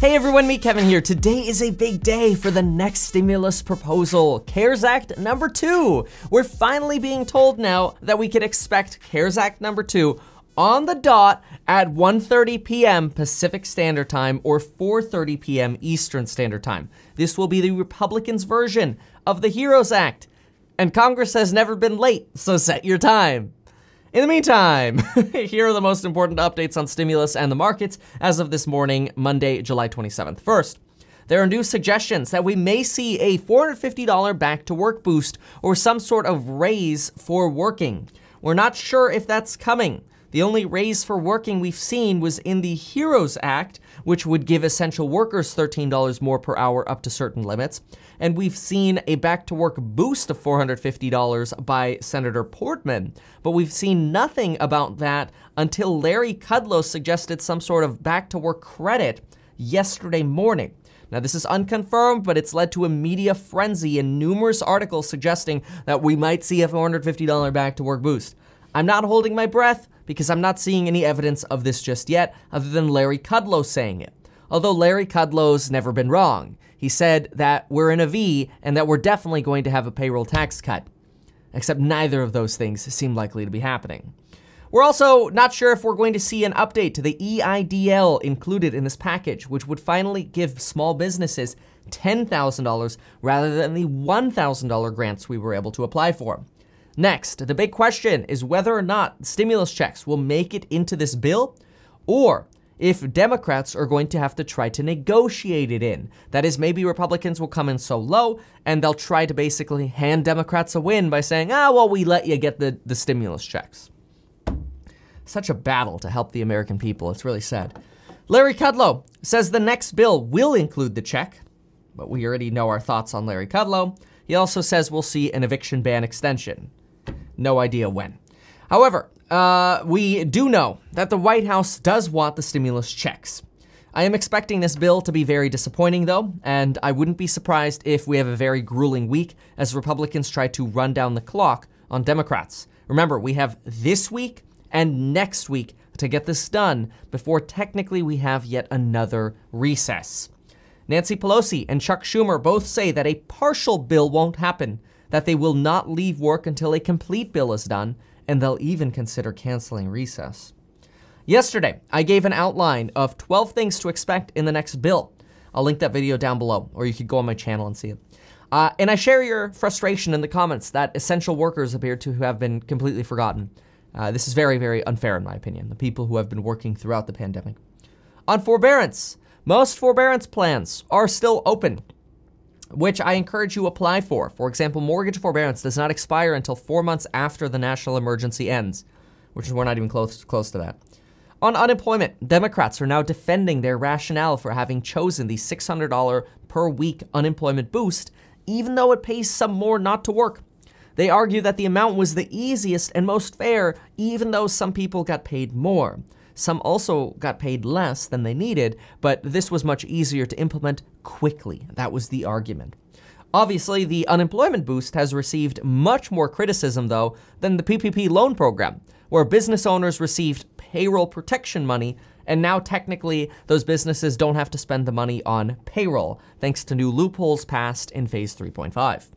Hey everyone, Meet Kevin here. Today is a big day for the next stimulus proposal, CARES Act number two. We're finally being told now that we can expect CARES Act number two on the dot at 1:30 p.m. Pacific Standard Time or 4:30 p.m. Eastern Standard Time. This will be the Republicans' version of the HEROES Act. And Congress has never been late, so set your time. In the meantime, here are the most important updates on stimulus and the markets as of this morning, Monday, July 27th. First, there are new suggestions that we may see a $450 back to work boost or some sort of raise for working. We're not sure if that's coming. The only raise for working we've seen was in the HEROES Act, which would give essential workers $13 more per hour up to certain limits. And we've seen a back to work boost of $450 by Senator Portman. But we've seen nothing about that until Larry Kudlow suggested some sort of back to work credit yesterday morning. Now, this is unconfirmed, but it's led to a media frenzy and numerous articles suggesting that we might see a $450 back to work boost. I'm not holding my breath because I'm not seeing any evidence of this just yet, other than Larry Kudlow saying it. Although Larry Kudlow's never been wrong. He said that we're in a V and that we're definitely going to have a payroll tax cut. Except neither of those things seem likely to be happening. We're also not sure if we're going to see an update to the EIDL included in this package, which would finally give small businesses $10,000 rather than the $1,000 grants we were able to apply for. Next, the big question is whether or not stimulus checks will make it into this bill or if Democrats are going to have to try to negotiate it in. That is, maybe Republicans will come in so low and they'll try to basically hand Democrats a win by saying, ah, well, we let you get the, the stimulus checks. Such a battle to help the American people. It's really sad. Larry Kudlow says the next bill will include the check, but we already know our thoughts on Larry Kudlow. He also says we'll see an eviction ban extension. No idea when. However, uh, we do know that the White House does want the stimulus checks. I am expecting this bill to be very disappointing, though, and I wouldn't be surprised if we have a very grueling week as Republicans try to run down the clock on Democrats. Remember, we have this week and next week to get this done before technically we have yet another recess. Nancy Pelosi and Chuck Schumer both say that a partial bill won't happen, that they will not leave work until a complete bill is done, and they'll even consider canceling recess. Yesterday, I gave an outline of 12 things to expect in the next bill. I'll link that video down below, or you could go on my channel and see it. Uh, and I share your frustration in the comments that essential workers appear to have been completely forgotten. Uh, this is very, very unfair, in my opinion, the people who have been working throughout the pandemic. On forbearance, most forbearance plans are still open which I encourage you apply for. For example, mortgage forbearance does not expire until four months after the national emergency ends, which is we're not even close close to that. On unemployment, Democrats are now defending their rationale for having chosen the $600 per week unemployment boost, even though it pays some more not to work. They argue that the amount was the easiest and most fair, even though some people got paid more. Some also got paid less than they needed, but this was much easier to implement quickly. That was the argument. Obviously, the unemployment boost has received much more criticism, though, than the PPP loan program, where business owners received payroll protection money, and now technically those businesses don't have to spend the money on payroll, thanks to new loopholes passed in Phase 3.5.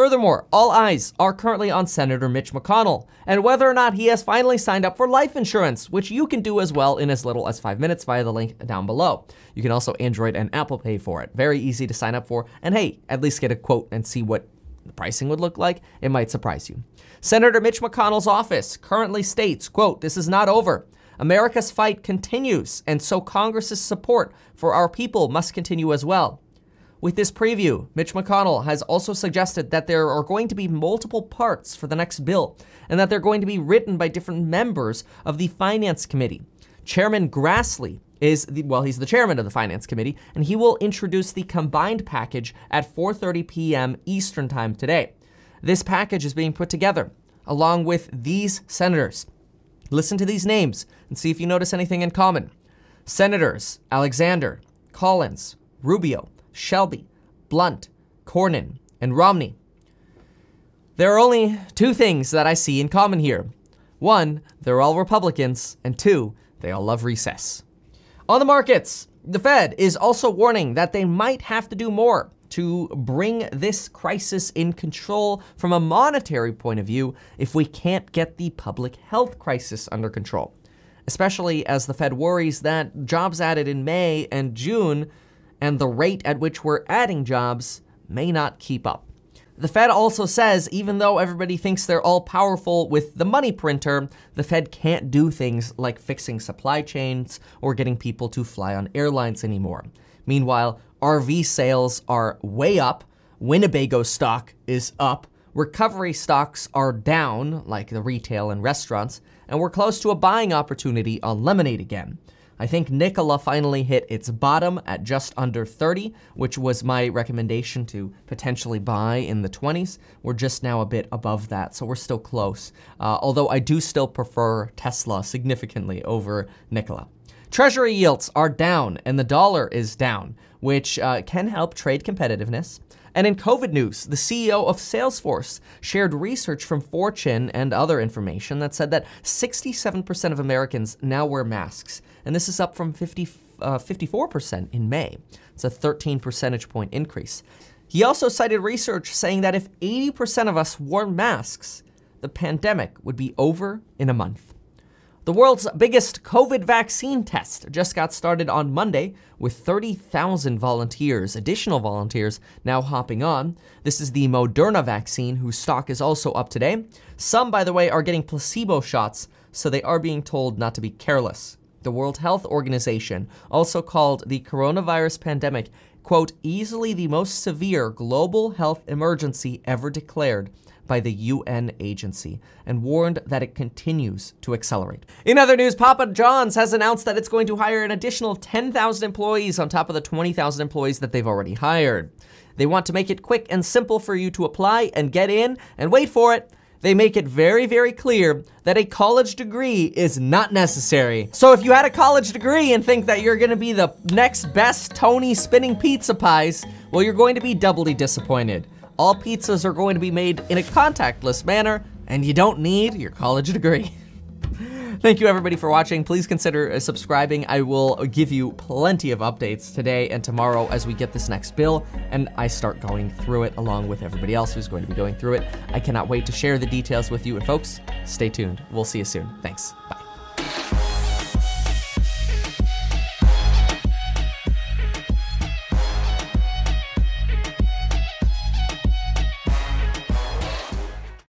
Furthermore, all eyes are currently on Senator Mitch McConnell and whether or not he has finally signed up for life insurance, which you can do as well in as little as five minutes via the link down below. You can also Android and Apple Pay for it. Very easy to sign up for, and hey, at least get a quote and see what the pricing would look like. It might surprise you. Senator Mitch McConnell's office currently states, quote, this is not over. America's fight continues, and so Congress's support for our people must continue as well. With this preview, Mitch McConnell has also suggested that there are going to be multiple parts for the next bill and that they're going to be written by different members of the Finance Committee. Chairman Grassley is the, well, he's the chairman of the Finance Committee, and he will introduce the combined package at 4:30 p.m. Eastern Time today. This package is being put together along with these senators. Listen to these names and see if you notice anything in common. Senators Alexander, Collins, Rubio, Shelby, Blunt, Cornyn, and Romney. There are only two things that I see in common here. One, they're all Republicans, and two, they all love recess. On the markets, The Fed is also warning that they might have to do more to bring this crisis in control from a monetary point of view if we can't get the public health crisis under control. Especially as the Fed worries that jobs added in May and June and the rate at which we're adding jobs may not keep up. The Fed also says even though everybody thinks they're all powerful with the money printer, the Fed can't do things like fixing supply chains or getting people to fly on airlines anymore. Meanwhile, RV sales are way up, Winnebago stock is up, recovery stocks are down, like the retail and restaurants, and we're close to a buying opportunity on Lemonade again. I think Nikola finally hit its bottom at just under 30, which was my recommendation to potentially buy in the 20s. We're just now a bit above that, so we're still close. Uh, although I do still prefer Tesla significantly over Nikola. Treasury yields are down and the dollar is down, which uh, can help trade competitiveness. And in COVID news, the CEO of Salesforce shared research from Fortune and other information that said that 67% of Americans now wear masks, and this is up from 50, uh, 54% in May. It's a 13 percentage point increase. He also cited research saying that if 80% of us wore masks, the pandemic would be over in a month. The world's biggest COVID vaccine test just got started on Monday with 30,000 volunteers, additional volunteers now hopping on. This is the Moderna vaccine, whose stock is also up today. Some, by the way, are getting placebo shots, so they are being told not to be careless. The World Health Organization also called the coronavirus pandemic, quote, easily the most severe global health emergency ever declared by the UN agency and warned that it continues to accelerate. In other news, Papa John's has announced that it's going to hire an additional 10,000 employees on top of the 20,000 employees that they've already hired. They want to make it quick and simple for you to apply and get in, and wait for it, they make it very, very clear that a college degree is not necessary. So if you had a college degree and think that you're gonna be the next best Tony spinning pizza pies, well, you're going to be doubly disappointed. All pizzas are going to be made in a contactless manner, and you don't need your college degree. Thank you everybody for watching. Please consider uh, subscribing. I will give you plenty of updates today and tomorrow as we get this next bill and I start going through it along with everybody else who's going to be going through it. I cannot wait to share the details with you and folks, stay tuned. We'll see you soon. Thanks. Bye.